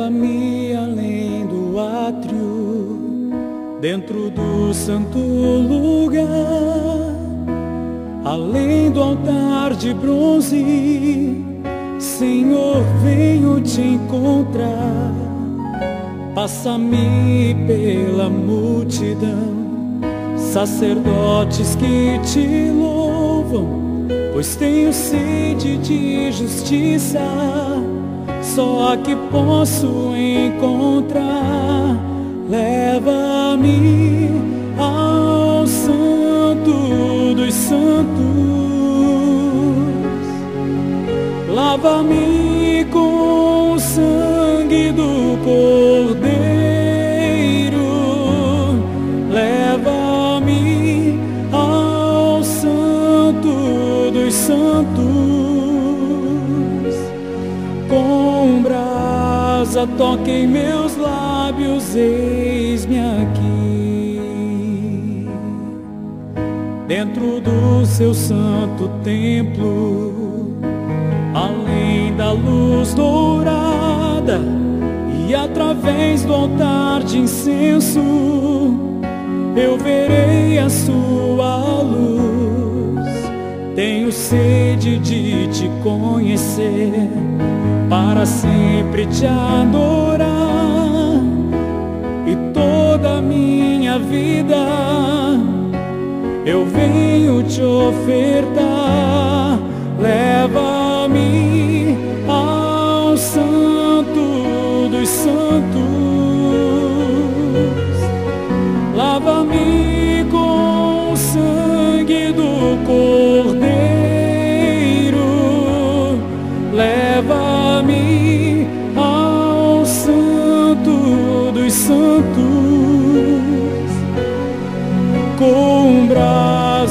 Leva-me além do átrio, dentro do santo lugar, além do altar de bronze. Senhor, venho te encontrar. Passa-me pela multidão, sacerdotes que te louvam, pois tenho sede de justiça só aqui posso encontrar. Leva-me ao Santo dos Santos, lava-me com o sangue do Cordeiro, leva-me ao Santo dos Santos. Brasa toque em meus lábios, eis-me aqui. Dentro do seu santo templo, além da luz dourada e através do altar de incenso, eu verei a sua luz. Tenho sede de te conhecer para sempre te adorar e toda a minha vida eu venho te ofertar. Leva-me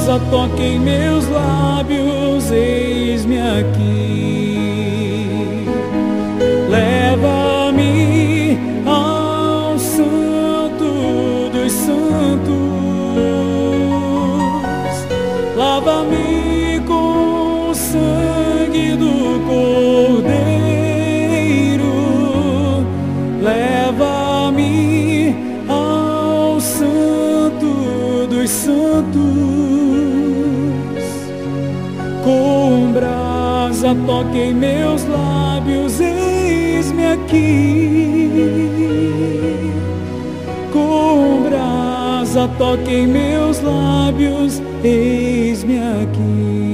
brasa toque em meus lábios, eis-me aqui. Leva-me ao Santo dos Santos, lava-me com o sangue do Cordeiro, leva-me ao Santo dos Santos, com brasa toque em meus lábios, eis-me aqui. Com brasa toque em meus lábios, eis-me aqui.